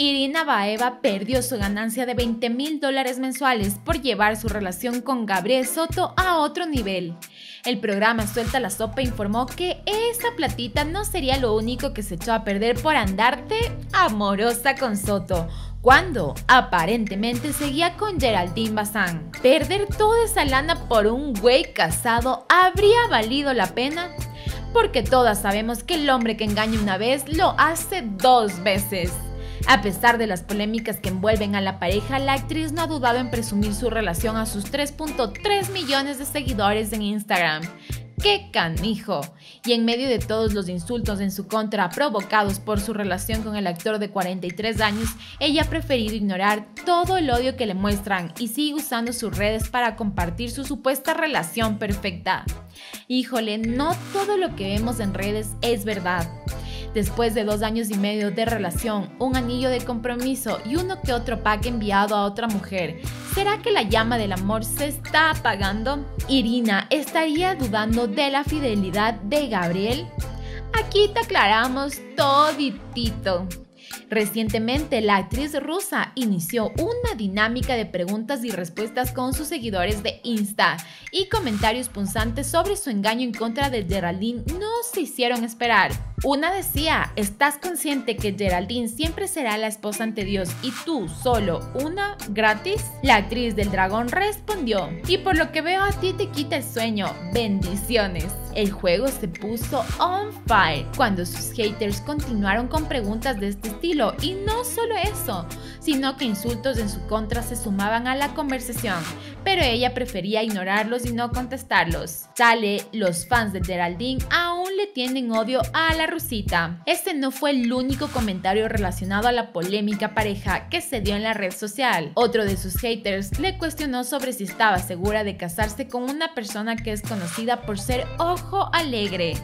Irina Baeva perdió su ganancia de 20 mil dólares mensuales por llevar su relación con Gabriel Soto a otro nivel. El programa Suelta la Sopa informó que esa platita no sería lo único que se echó a perder por andarte amorosa con Soto, cuando aparentemente seguía con Geraldine Bazán. ¿Perder toda esa lana por un güey casado habría valido la pena? Porque todas sabemos que el hombre que engaña una vez lo hace dos veces. A pesar de las polémicas que envuelven a la pareja, la actriz no ha dudado en presumir su relación a sus 3.3 millones de seguidores en Instagram. ¡Qué canijo! Y en medio de todos los insultos en su contra provocados por su relación con el actor de 43 años, ella ha preferido ignorar todo el odio que le muestran y sigue usando sus redes para compartir su supuesta relación perfecta. Híjole, no todo lo que vemos en redes es verdad. Después de dos años y medio de relación, un anillo de compromiso y uno que otro pack enviado a otra mujer, ¿será que la llama del amor se está apagando? Irina estaría dudando de la fidelidad de Gabriel. Aquí te aclaramos toditito. Recientemente, la actriz rusa inició una dinámica de preguntas y respuestas con sus seguidores de Insta y comentarios punzantes sobre su engaño en contra de Geraldine no se hicieron esperar. Una decía, ¿estás consciente que Geraldine siempre será la esposa ante Dios y tú solo una gratis? La actriz del dragón respondió, y por lo que veo a ti te quita el sueño, bendiciones. El juego se puso on fire cuando sus haters continuaron con preguntas de este estilo y no solo eso, sino que insultos en su contra se sumaban a la conversación, pero ella prefería ignorarlos y no contestarlos. Sale, los fans de Geraldine aún le tienen odio a la rusita. Este no fue el único comentario relacionado a la polémica pareja que se dio en la red social. Otro de sus haters le cuestionó sobre si estaba segura de casarse con una persona que es conocida por ser ojo alegre.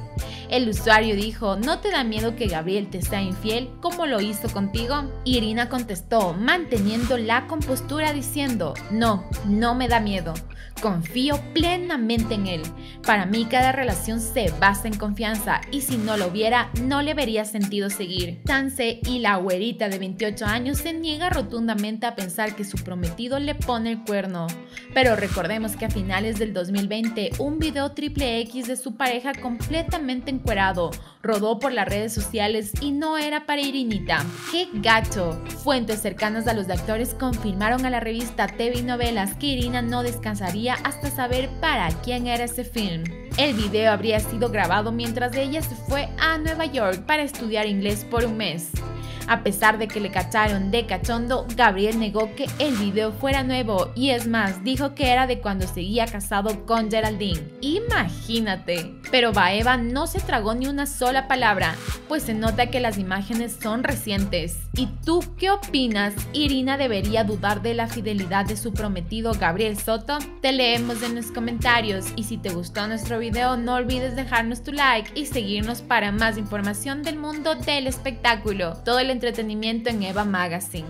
El usuario dijo, ¿no te da miedo que Gabriel te sea infiel como lo hizo contigo? Irina contestó, manteniendo la compostura diciendo, no, no me da miedo. Confío plenamente en él. Para mí cada relación se basa en confianza y si no lo hubiera, no le vería sentido seguir. Tance y la güerita de 28 años se niega rotundamente a pensar que su prometido le pone el cuerno. Pero recordemos que a finales del 2020 un video triple X de su pareja completamente encuerado rodó por las redes sociales y no era para Irinita. ¡Qué gacho! Fuentes cercanas a los actores confirmaron a la revista TV Novelas que Irina no descansaría hasta saber para quién era ese film. El video habría sido grabado mientras ella se fue a Nueva York para estudiar inglés por un mes. A pesar de que le cacharon de cachondo, Gabriel negó que el video fuera nuevo y es más, dijo que era de cuando seguía casado con Geraldine. Imagínate. Pero Baeva no se tragó ni una sola palabra, pues se nota que las imágenes son recientes. ¿Y tú qué opinas? ¿Irina debería dudar de la fidelidad de su prometido Gabriel Soto? Te leemos en los comentarios y si te gustó nuestro video no olvides dejarnos tu like y seguirnos para más información del mundo del espectáculo. Todo el entretenimiento en Eva Magazine.